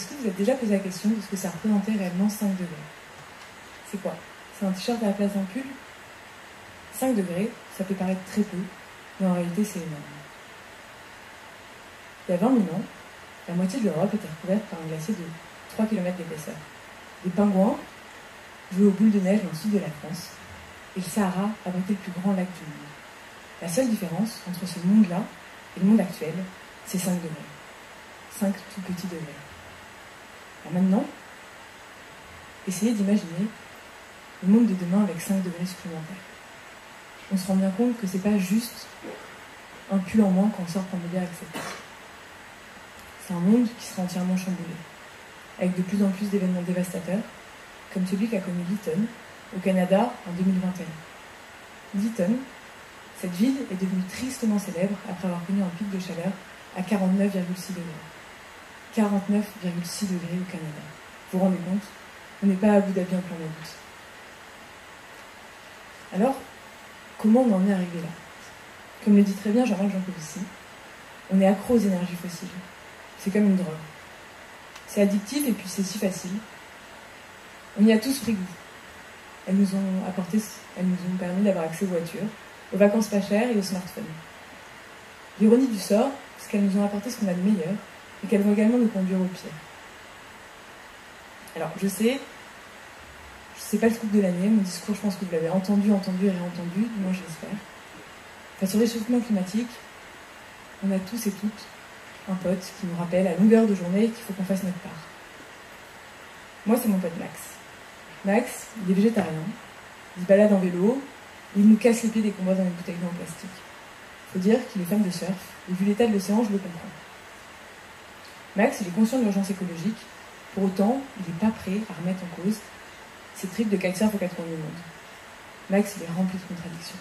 est-ce que vous avez déjà posé la question de ce que ça représentait réellement 5 degrés? C'est quoi? C'est un t-shirt à la place d'un pull? 5 degrés, ça peut paraître très peu, mais en réalité c'est énorme. Il y a 20 000 ans, la moitié de l'Europe était recouverte par un glacier de 3 km d'épaisseur. Les pingouins jouaient aux boules de neige dans le sud de la France, et le Sahara abritait le plus grand lac du monde. La seule différence entre ce monde-là et le monde actuel, c'est 5 degrés. 5 tout petits degrés. Maintenant, essayez d'imaginer le monde de demain avec 5 degrés supplémentaires. On se rend bien compte que c'est pas juste un pull en moins qu'on sort pour bière avec cette C'est un monde qui sera entièrement chamboulé, avec de plus en plus d'événements dévastateurs, comme celui qu'a connu Lytton au Canada en 2021. Lytton, cette ville est devenue tristement célèbre après avoir connu un pic de chaleur à 49,6 degrés. 49,6 degrés au Canada. Vous vous rendez compte? On n'est pas à bout Dhabi en plein août. Alors, comment on en est arrivé là? Comme le dit très bien Jean-Marc Jancovici, on est accro aux énergies fossiles. C'est comme une drogue. C'est addictif et puis c'est si facile. On y a tous pris goût. Elles nous ont apporté, elles nous ont permis d'avoir accès aux voitures, aux vacances pas chères et aux smartphones. L'ironie du sort, c'est qu'elles nous ont apporté ce qu'on a de meilleur, et qu'elles vont également nous conduire au pire. Alors, je sais, je sais pas le scoop de l'année, mon discours, je pense que vous l'avez entendu, entendu et réentendu, du moins j'espère. Enfin, sur l'échauffement climatique, on a tous et toutes un pote qui nous rappelle à longueur de journée qu'il faut qu'on fasse notre part. Moi, c'est mon pote Max. Max, il est végétarien, il balade en vélo, il nous casse les pieds des combats dans les bouteilles d'eau en plastique. Faut dire qu'il est fan de surf, et vu l'état de l'océan, je le comprends. Max, il est conscient de l'urgence écologique, pour autant, il n'est pas prêt à remettre en cause ses tripes de kitesurf aux quatre coins du monde. Max, il est rempli de contradictions.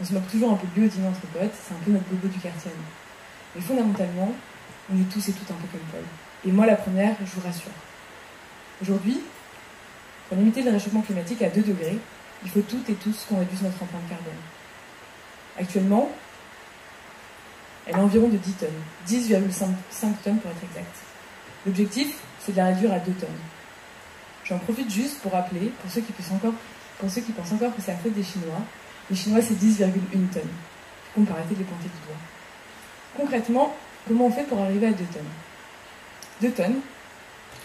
On se moque toujours un peu de lui au entre potes, c'est un peu notre bobo du quartier. Mais fondamentalement, on est tous et toutes un peu comme Paul. Et moi, la première, je vous rassure. Aujourd'hui, pour limiter le réchauffement climatique à 2 degrés, il faut toutes et tous qu'on réduise notre empreinte carbone. Actuellement, elle est environ de 10 tonnes, 10,5 tonnes pour être exact. L'objectif, c'est de la réduire à 2 tonnes. J'en profite juste pour rappeler, pour ceux qui pensent encore, que c'est la faute des Chinois, les Chinois c'est 10,1 tonnes. On peut arrêter de les pointer du doigt. Concrètement, comment on fait pour arriver à 2 tonnes? 2 tonnes,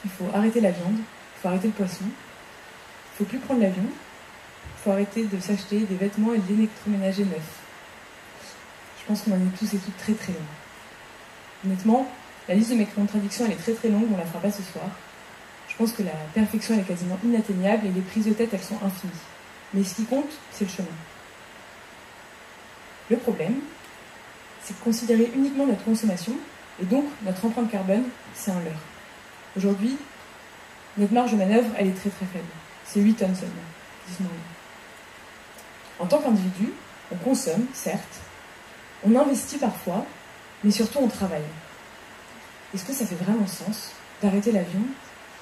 il faut arrêter la viande, il faut arrêter le poisson, il faut plus prendre l'avion, il faut arrêter de s'acheter des vêtements et de l'électroménager neuf. Je pense qu'on en est tous et toutes très très loin. Honnêtement, la liste de mes contradictions elle est très très longue, on la fera pas ce soir. Je pense que la perfection elle est quasiment inatteignable et les prises de tête elles sont infinies. Mais ce qui compte, c'est le chemin. Le problème, c'est de considérer uniquement notre consommation et donc notre empreinte carbone, c'est un leurre. Aujourd'hui, notre marge de manœuvre, elle est très très faible. C'est 8 tonnes seulement. En tant qu'individu, on consomme, certes, on investit parfois, mais surtout on travaille. Est-ce que ça fait vraiment sens d'arrêter l'avion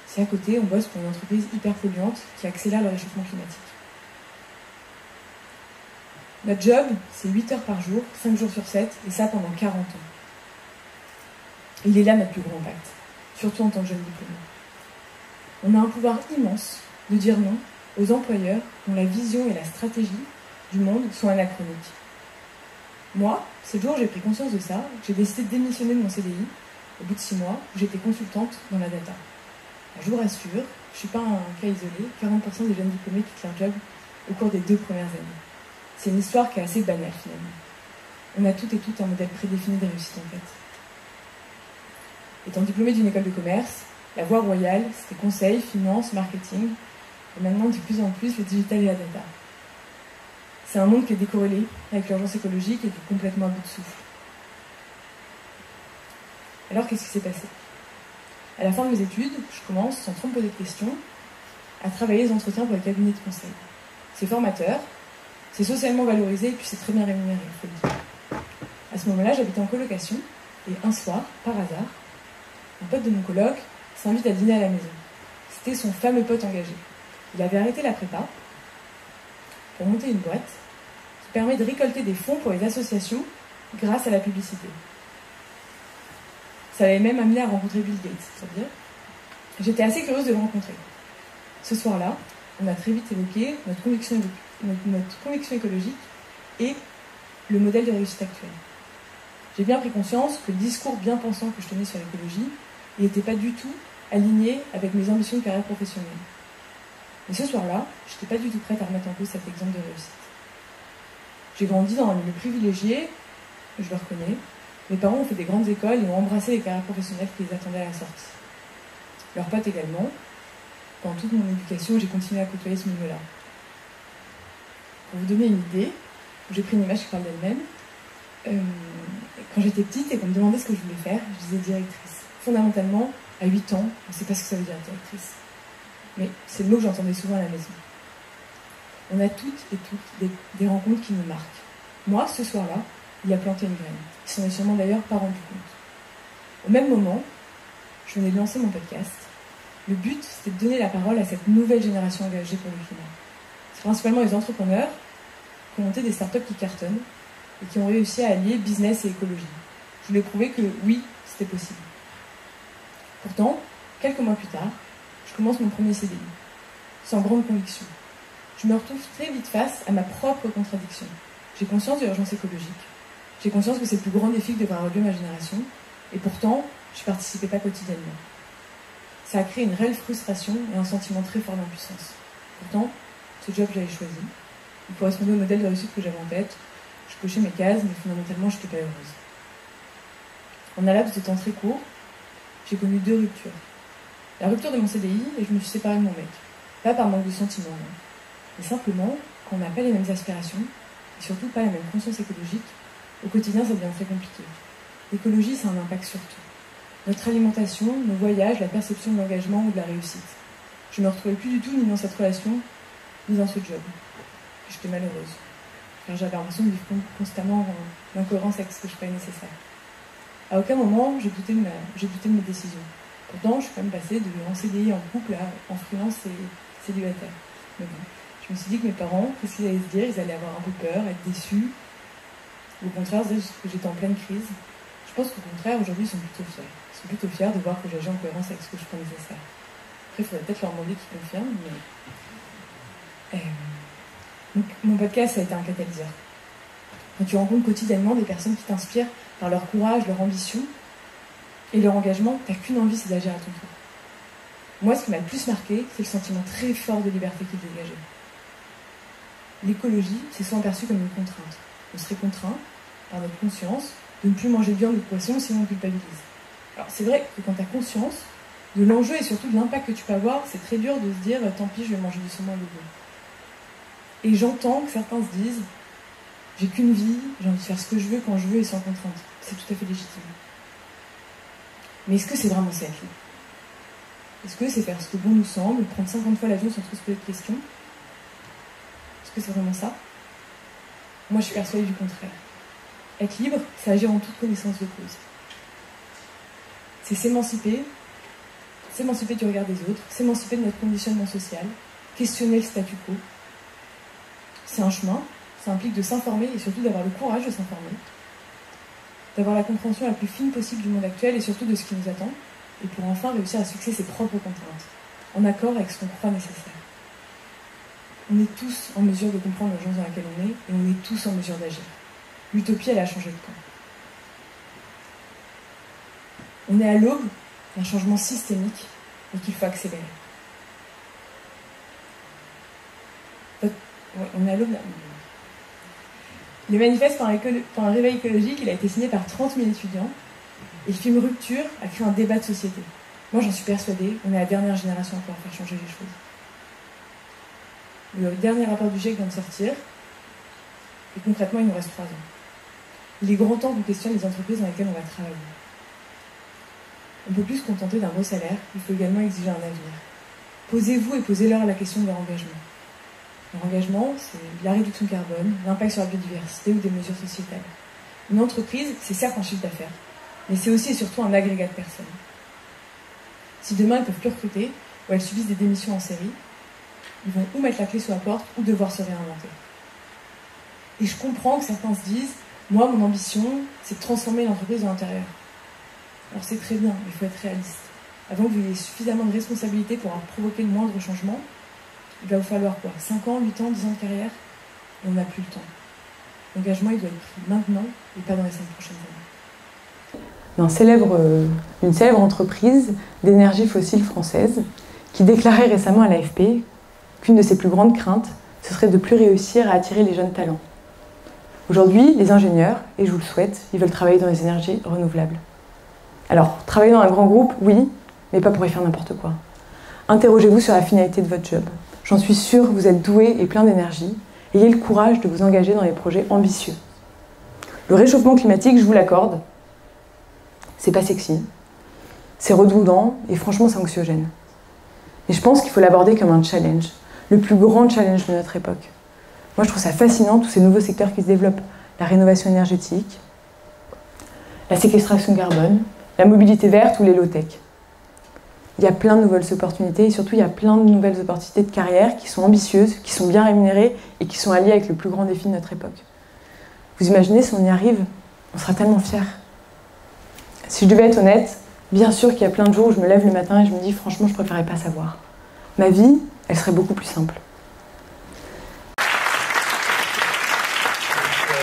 si à côté on bosse pour une entreprise hyper polluante qui accélère le réchauffement climatique? Notre job, c'est 8 heures par jour, 5 jours sur 7, et ça pendant 40 ans. Il est là notre plus grand impact, surtout en tant que jeune diplômé. On a un pouvoir immense de dire non aux employeurs dont la vision et la stratégie du monde sont anachroniques. Moi, ce jour, j'ai pris conscience de ça. J'ai décidé de démissionner de mon CDI au bout de six mois j'étais consultante dans la data. je vous rassure, je ne suis pas un cas isolé. 40% des jeunes diplômés quittent leur job au cours des deux premières années. C'est une histoire qui est assez banale finalement. On a tout et tout un modèle prédéfini de réussite en fait. Étant diplômé d'une école de commerce, la voie royale, c'était conseil, finance, marketing, et maintenant de plus en plus le digital et la data. C'est un monde qui est décorrélé avec l'urgence écologique et qui est complètement à bout de souffle. Alors qu'est-ce qui s'est passé? À la fin de mes études, je commence, sans trop me poser de questions, à travailler les entretiens pour les cabinets de conseil. C'est formateur, c'est socialement valorisé et puis c'est très bien rémunéré, il faut. À ce moment-là, j'habitais en colocation et un soir, par hasard, un pote de mon coloc s'invite à dîner à la maison. C'était son fameux pote engagé. Il avait arrêté la prépa pour monter une boîte permet de récolter des fonds pour les associations grâce à la publicité. Ça l'avait même amené à rencontrer Bill Gates, c'est-à-dire. J'étais assez curieuse de le rencontrer. Ce soir-là, on a très vite évoqué notre conviction, notre, conviction écologique et le modèle de réussite actuel. J'ai bien pris conscience que le discours bien pensant que je tenais sur l'écologie n'était pas du tout aligné avec mes ambitions de carrière professionnelle. Mais ce soir-là, je n'étais pas du tout prête à remettre en cause cet exemple de réussite. J'ai grandi dans un milieu privilégié, je le reconnais. Mes parents ont fait des grandes écoles et ont embrassé les carrières professionnelles qui les attendaient à la sortie. Leurs potes également. Pendant toute mon éducation, j'ai continué à côtoyer ce milieu-là. Pour vous donner une idée, j'ai pris une image qui parle d'elle-même. Euh, quand j'étais petite et qu'on me demandait ce que je voulais faire, je disais directrice. Fondamentalement, à 8 ans, on ne sait pas ce que ça veut dire directrice. Mais c'est le mot que j'entendais souvent à la maison. On a toutes et toutes des, rencontres qui nous marquent. Moi, ce soir-là, il a planté une graine. Il s'en est sûrement d'ailleurs pas rendu compte. Au même moment, je venais de lancer mon podcast. Le but, c'était de donner la parole à cette nouvelle génération engagée pour le climat. C'est principalement les entrepreneurs qui ont monté des startups qui cartonnent et qui ont réussi à allier business et écologie. Je voulais prouver que oui, c'était possible. Pourtant, quelques mois plus tard, je commence mon premier CDI, sans grande conviction. Je me retrouve très vite face à ma propre contradiction. J'ai conscience de l'urgence écologique. J'ai conscience que c'est le plus grand défi que devra relever ma génération. Et pourtant, je ne participais pas quotidiennement. Ça a créé une réelle frustration et un sentiment très fort d'impuissance. Pourtant, ce job, j'avais choisi. Il correspondait au modèle de réussite que j'avais en tête. Je cochais mes cases, mais fondamentalement, je n'étais pas heureuse. En un laps de temps très court, j'ai connu deux ruptures. La rupture de mon CDI et je me suis séparée de mon mec. Pas par manque de sentiments, non. Mais simplement, quand on n'a pas les mêmes aspirations, et surtout pas la même conscience écologique, au quotidien ça devient très compliqué. L'écologie, c'est un impact sur tout. Notre alimentation, nos voyages, la perception de l'engagement ou de la réussite. Je ne me retrouvais plus du tout ni dans cette relation, ni dans ce job. J'étais malheureuse. Car j'avais l'impression de vivre constamment en incohérence avec ce que je croyais nécessaire. À aucun moment, j'ai douté, de mes décisions. Pourtant, je suis quand même passée de en CDI en couple à en freelance et célibataire. Je me suis dit que mes parents, qu'est-ce qu'ils allaient se dire Ils allaient avoir un peu peur, être déçus. Au contraire, que j'étais en pleine crise. Je pense qu'au contraire, aujourd'hui, ils sont plutôt fiers. Ils sont plutôt fiers de voir que j'agis en cohérence avec ce que je crois nécessaire. Après, il faudrait peut-être leur demander qu'ils confirment, mais. Euh, mon podcast, ça a été un catalyseur. Quand tu rencontres quotidiennement des personnes qui t'inspirent par leur courage, leur ambition et leur engagement, tu n'as qu'une envie, c'est d'agir à ton tour. Moi, ce qui m'a le plus marqué, c'est le sentiment très fort de liberté qu'ils dégageait. L'écologie, c'est souvent perçu comme une contrainte. On serait contraint, par notre conscience, de ne plus manger de viande ou de poisson sinon on culpabilise. Alors c'est vrai que quand tu as conscience de l'enjeu et surtout de l'impact que tu peux avoir, c'est très dur de se dire tant pis, je vais manger du saumon et de Et j'entends que certains se disent j'ai qu'une vie, j'ai envie de faire ce que je veux quand je veux et sans contrainte. C'est tout à fait légitime. Mais est-ce que c'est vraiment ça Est-ce que c'est faire ce que bon nous semble, prendre 50 fois l'avion sans trop se poser de questions? Est-ce que c'est vraiment ça? Moi, je suis persuadée du contraire. Être libre, c'est agir en toute connaissance de cause. C'est s'émanciper, s'émanciper du regard des autres, s'émanciper de notre conditionnement social, questionner le statu quo. C'est un chemin, ça implique de s'informer et surtout d'avoir le courage de s'informer, d'avoir la compréhension la plus fine possible du monde actuel et surtout de ce qui nous attend, et pour enfin réussir à fixer ses propres contraintes, en accord avec ce qu'on croit nécessaire. On est tous en mesure de comprendre l'urgence dans laquelle on est, et on est tous en mesure d'agir. L'utopie, elle a changé de camp. On est à l'aube d'un changement systémique et qu'il faut accélérer. on est à l'aube d'un... Le manifeste pour un, réveil écologique, il a été signé par 30 000 étudiants. Et le film Rupture a créé un débat de société. Moi, j'en suis persuadée, on est la dernière génération à pouvoir faire changer les choses. Le dernier rapport du GIEC vient de sortir. Et concrètement, il nous reste trois ans. Il est grand temps qu'on questionne les entreprises dans lesquelles on va travailler. On ne peut plus se contenter d'un beau salaire, il faut également exiger un avenir. Posez-vous et posez-leur la question de leur engagement. Leur engagement, c'est la réduction carbone, l'impact sur la biodiversité ou des mesures sociétales. Une entreprise, c'est certes un chiffre d'affaires, mais c'est aussi et surtout un agrégat de personnes. Si demain elles peuvent plus recruter, ou elles subissent des démissions en série, ils vont ou mettre la clé sous la porte ou devoir se réinventer. Et je comprends que certains se disent, moi, mon ambition, c'est de transformer l'entreprise de l'intérieur. Alors c'est très bien, il faut être réaliste. avant que vous ayez suffisamment de responsabilité pour avoir provoqué le moindre changement, il va vous falloir quoi 5 ans, 8 ans, 10 ans de carrière? On n'a plus le temps. L'engagement, il doit être pris maintenant et pas dans les 5 prochaines années. euh, une célèbre entreprise d'énergie fossile française qui déclarait récemment à l'AFP qu'une de ses plus grandes craintes, ce serait de plus réussir à attirer les jeunes talents. Aujourd'hui, les ingénieurs, et je vous le souhaite, ils veulent travailler dans les énergies renouvelables. Alors, travailler dans un grand groupe, oui, mais pas pour y faire n'importe quoi. Interrogez-vous sur la finalité de votre job. J'en suis sûre, vous êtes doué et plein d'énergie. Ayez le courage de vous engager dans des projets ambitieux. Le réchauffement climatique, je vous l'accorde, c'est pas sexy, c'est redondant et franchement c'est anxiogène. Et je pense qu'il faut l'aborder comme un challenge, le plus grand challenge de notre époque. Moi je trouve ça fascinant, tous ces nouveaux secteurs qui se développent. La rénovation énergétique, la séquestration carbone, la mobilité verte ou les low-tech il y a plein de nouvelles opportunités et surtout il y a plein de nouvelles opportunités de carrière qui sont ambitieuses, qui sont bien rémunérées et qui sont alliées avec le plus grand défi de notre époque. Vous imaginez si on y arrive, on sera tellement fiers. Si je devais être honnête, bien sûr qu'il y a plein de jours où je me lève le matin et je me dis franchement je préférerais pas savoir. Ma vie, elle serait beaucoup plus simple.